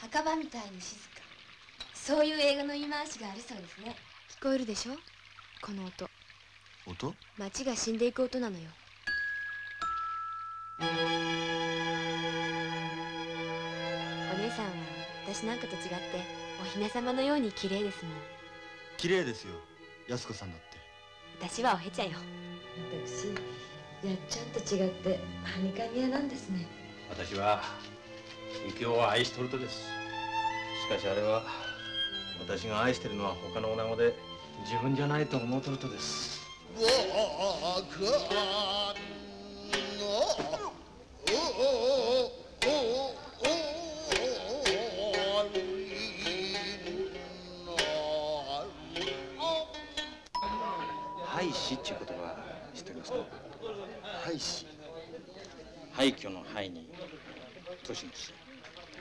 墓場みたいに静か。そういう映画の言い回しがあるそうですね。聞こえるでしょ？この音。音？町が死んでいく音なのよ。お姉さんは私なんかと違ってお雛様のように綺麗ですもん。綺麗ですよ。安子さんだって。私はおへちゃよ。私やっちゃんと違ってはにかみ屋なんですね。私は幸男を愛しとるとです。しかしあれは私が愛してるのは他の女子で自分じゃないと思うとるとです。我がの廃止っていう言葉知ってますか？廃止廃墟の廃に都市の市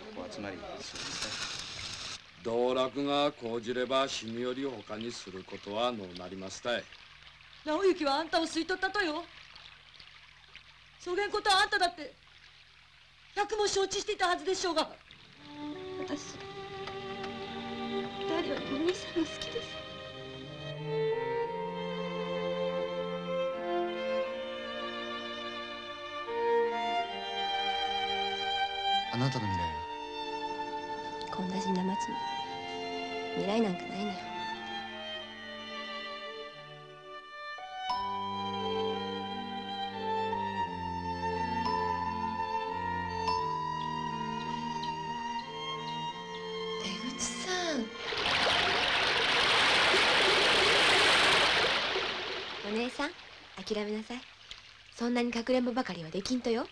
ここはつまりそうですね。道楽が講じれば死ぬより他にすることはのうなりますたい？直行はあんたを吸い取ったとよ。そげんことはあんただって百も承知していたはずでしょうが。私誰よりもお兄さんが好きです。あなたの未来は？こんな死んだ町に未来なんかないのよ。江口さん。お姉さん諦めなさい。そんなにかくれんぼばかりはできんとよ。